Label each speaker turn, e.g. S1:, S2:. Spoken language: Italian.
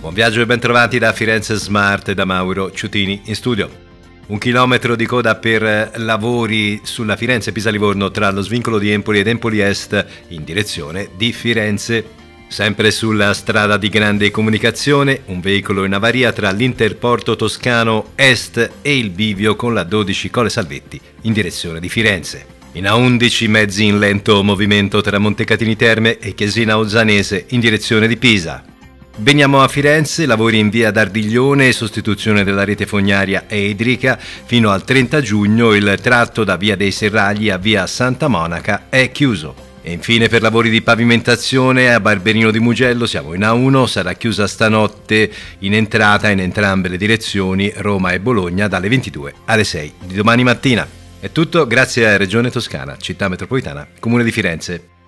S1: Buon viaggio e bentrovati da Firenze Smart e da Mauro Ciutini in studio. Un chilometro di coda per lavori sulla Firenze-Pisa-Livorno tra lo svincolo di Empoli ed Empoli Est in direzione di Firenze. Sempre sulla strada di grande comunicazione, un veicolo in avaria tra l'Interporto Toscano Est e il bivio con la 12 Cole Salvetti in direzione di Firenze. In A11 mezzi in lento movimento tra Montecatini Terme e Chiesina Ozzanese in direzione di Pisa. Veniamo a Firenze, lavori in via d'Ardiglione, sostituzione della rete fognaria e idrica. Fino al 30 giugno il tratto da via dei Serragli a via Santa Monaca è chiuso. E infine per lavori di pavimentazione a Barberino di Mugello siamo in A1, sarà chiusa stanotte in entrata in entrambe le direzioni Roma e Bologna dalle 22 alle 6 di domani mattina. È tutto grazie a Regione Toscana, città metropolitana, Comune di Firenze.